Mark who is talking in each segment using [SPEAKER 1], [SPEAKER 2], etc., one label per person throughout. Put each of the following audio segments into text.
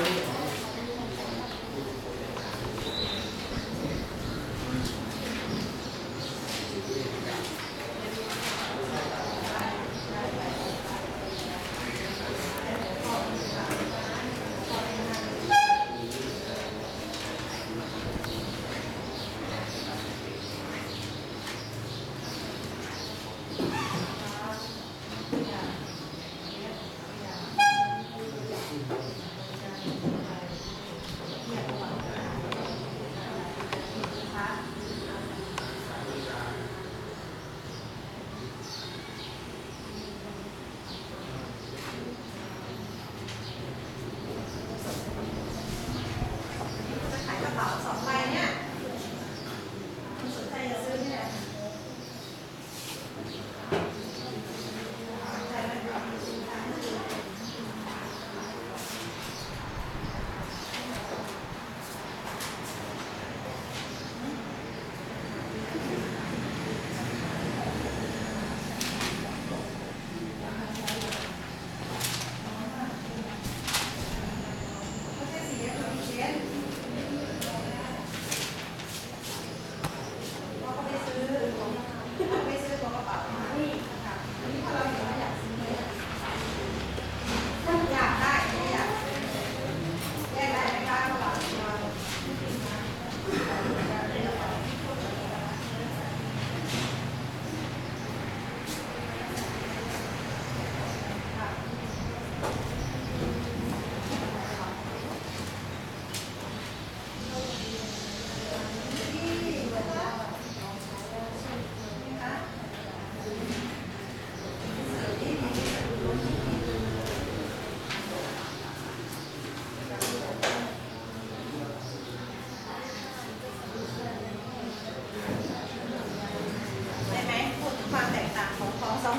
[SPEAKER 1] County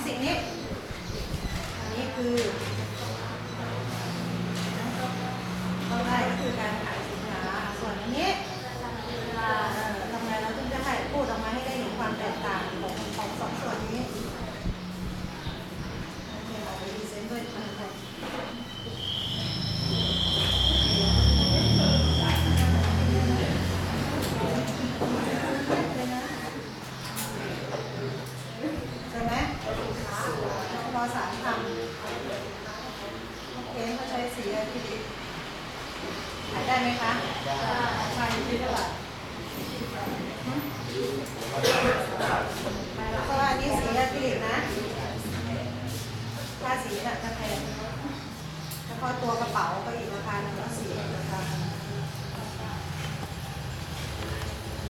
[SPEAKER 1] สิ่งนี้ อันนี้คือ เอ็มเาใช้สีที่ดิขายได้ไหมคะขายที่เท่าไหร่เพราะอันนี้สีอะคริลิกนะคาสีจะแพงเฉพาตัวกระเป๋าก็อีกราคาหนึ่งสีนะคะ